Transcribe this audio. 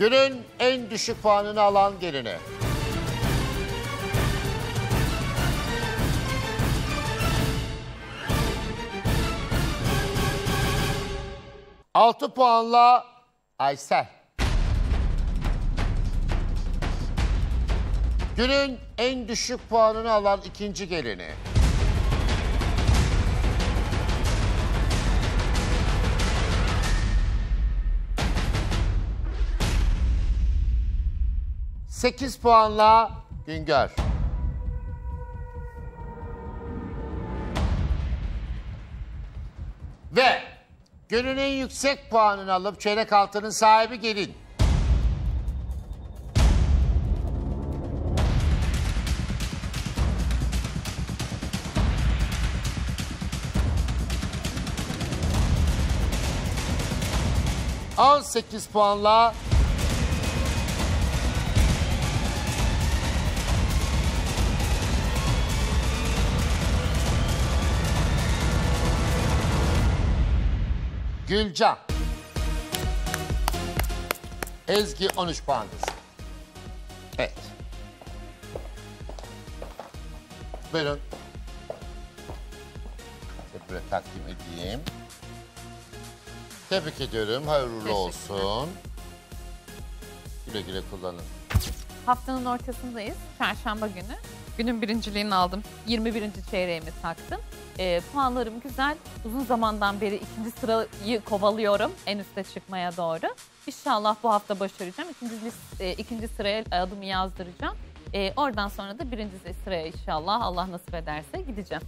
Günün en düşük puanını alan gelini. Altı puanla Aysel. Günün en düşük puanını alan ikinci gelini. Sekiz puanla Güngör. Ve günün en yüksek puanını alıp çeyrek altının sahibi gelin. On sekiz puanla Gülcan. Ezgi 13 puandasın. Evet. Buyurun. Buraya takdim edeyim. Tebrik ediyorum. Hayırlı olsun. Güle güle kullanın. Haftanın ortasındayız. Çarşamba günü. Günün birinciliğini aldım. 21. çeyreğimi taktım. Ee, puanlarım güzel. Uzun zamandan beri ikinci sırayı kovalıyorum. En üste çıkmaya doğru. İnşallah bu hafta başaracağım. İkinci, e, ikinci sıraya adımı yazdıracağım. Ee, oradan sonra da birinci sıraya inşallah Allah nasip ederse gideceğim.